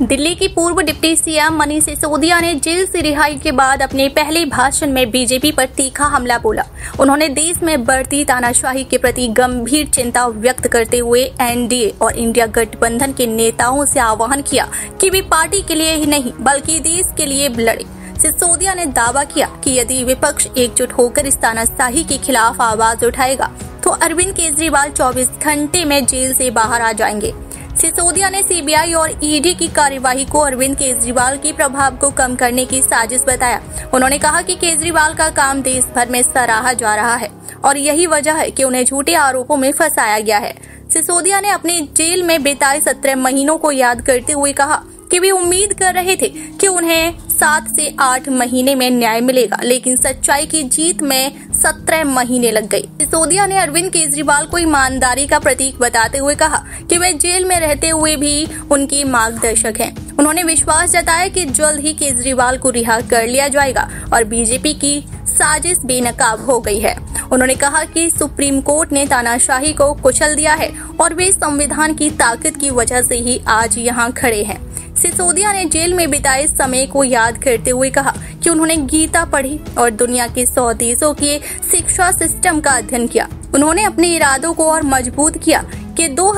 दिल्ली की पूर्व deputy CM Manish Sisodia ने जेल से रिहाई के बाद अपने पहले भाषण में बीजेपी पर तीखा हमला बोला। उन्होंने देश में बढ़ती तानाशाही के प्रति गंभीर चिंता व्यक्त करते हुए एनडीए और इंडिया गठबंधन के नेताओं से आह्वान किया कि वे पार्टी के लिए ही नहीं, बल्कि देश के लिए लड़े। सिसोदिया ने दावा किया कि यदि विपक्ष एकजुट होकर इस तानाशाही के खिलाफ आवाज़ उठाएगा तो अरविंद केजरीवाल 24 घंटे में जेल से बाहर आ जाएँगे। सिसोदिया ने सीबीआई और ईडी की कार्यवाही को अरविंद केजरीवाल की प्रभाव को कम करने की साजिश बताया। उन्होंने कहा कि केजरीवाल का काम देश भर में सराहा जा रहा है और यही वजह है कि उन्हें झूठे आरोपों में फंसाया गया है। सिसोदिया ने अपने जेल में बिताए सत्रह महीनों को याद करते हुए कहा कि वे उम्मीद कर रहे थे कि उन्हें सात से आठ महीने में न्याय मिलेगा, लेकिन सच्चाई की जीत में सत्रह महीने लग गई सिसोदिया ने अरविंद केजरीवाल को ईमानदारी का प्रतीक बताते हुए कहा कि वे जेल में रहते हुए भी उनकी मार्गदर्शक हैं। उन्होंने विश्वास जताया कि जल्द ही केजरीवाल को रिहा कर लिया जाएगा और बीजेपी की साजिश बेनकाब हो गई है। उन्होंने कहा कि सुप्रीम कोर्ट ने तानाशाही को कुचल दिया है और वे संविधान की ताकत की वजह से ही आज यहाँ खड़े हैं। सिसोदिया ने जेल में बिताए समय को याद करते हुए कहा कि उन्होंने गीता पढ़ी और दुनिया के सौ देशों के शिक्षा सिस्टम का अध्ययन किया। उन्होंने अपने इरादों को और मज़बूत किया कि दो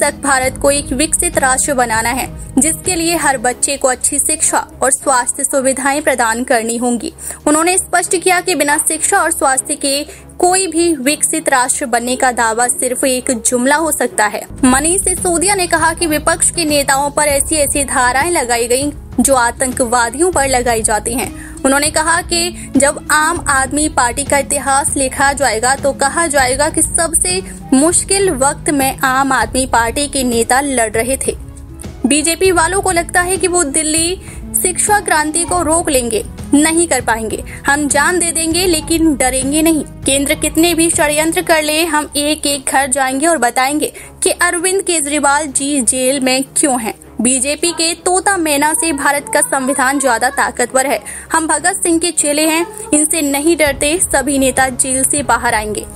तक भारत को एक विकसित राष्ट्र बनाना है, जिसके लिए हर बच्चे को अच्छी शिक्षा और स्वास्थ्य सुविधाएँ प्रदान करनी होंगी। उन्होंने स्पष्ट किया कि बिना शिक्षा और स्वास्थ्य के कोई भी विकसित राष्ट्र बनने का दावा सिर्फ़ एक जुमला हो सकता है। मनीष सिसोदिया ने कहा कि विपक्ष के नेताओं पर ऐसी ऐसी धाराएँ लगाई गई जो आतंकवादियों पर लगाई जाती हैं। उन्होंने कहा कि जब आम आदमी पार्टी का इतिहास लिखा जाएगा तो कहा जाएगा कि सबसे मुश्किल वक्त में आम आदमी पार्टी के नेता लड़ रहे थे। बीजेपी वालों को लगता है कि वो दिल्ली शिक्षा क्रांति को रोक लेंगे, नहीं कर पाएँगे। हम जान दे देंगे, लेकिन डरेंगे नहीं। केंद्र कितने भी षडयंत्र कर ले, हम एक एक घर जाएँगे और बताएँगे कि अरविंद केजरीवाल जी जेल में क्यों हैं। बीजेपी के तोता मैना से भारत का संविधान ज़्यादा ताकतवर है। हम भगत सिंह के चेले हैं। इनसे नहीं डरते सभी नेता जेल से बाहर आएँगे।